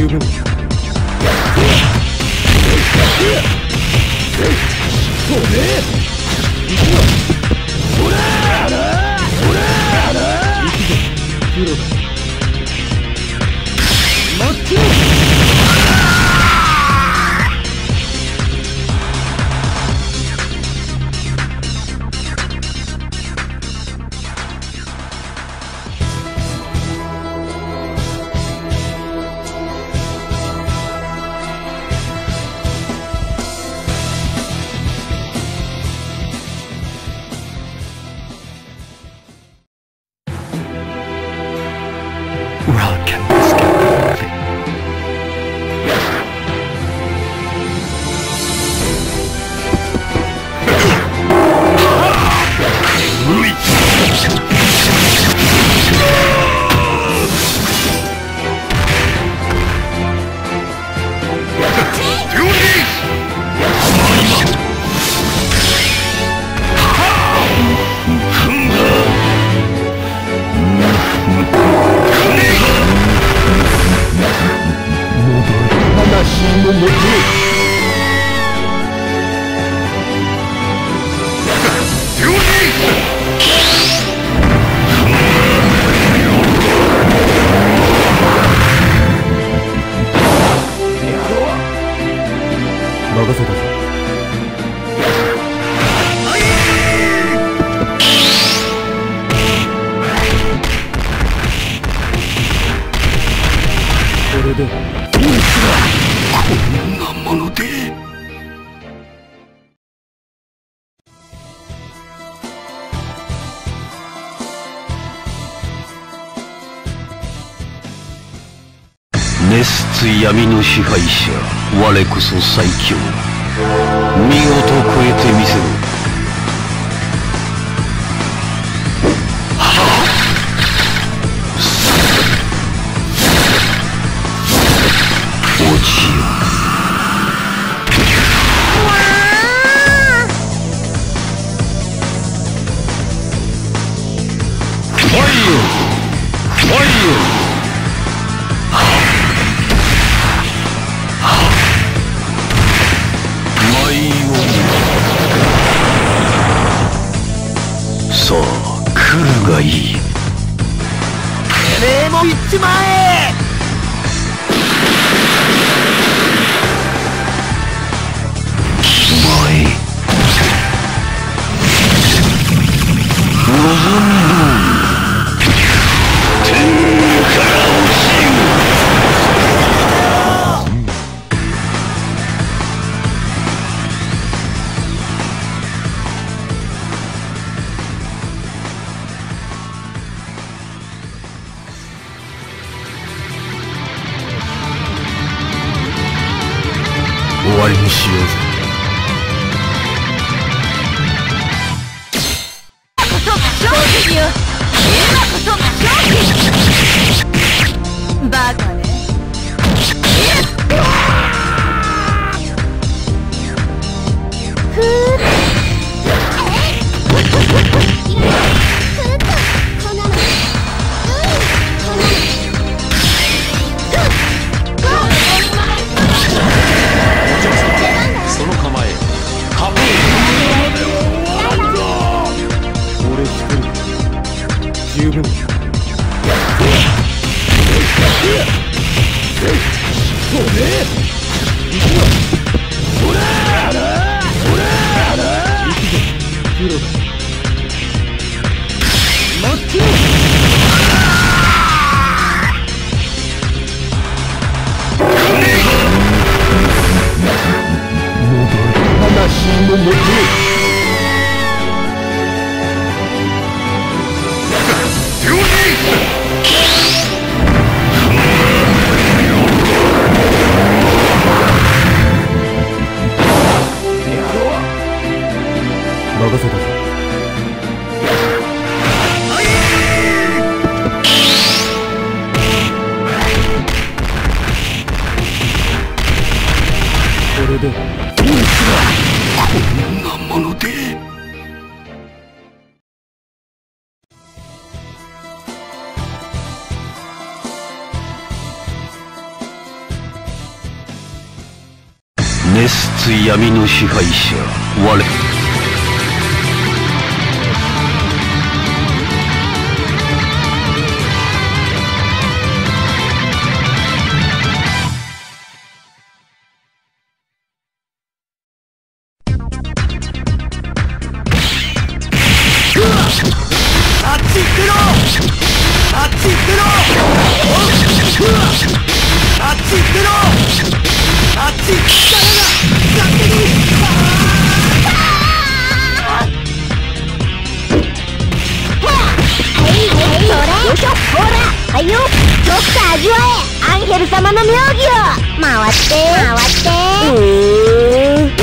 You. 滅失闇の支配者我こそ最強。見事超えてみせろ。ファイヤーファイヤーいい。てめえも行っちまえ。任せたぞ。これで熱つ闇の支配者我。の妙を。回って回って。うー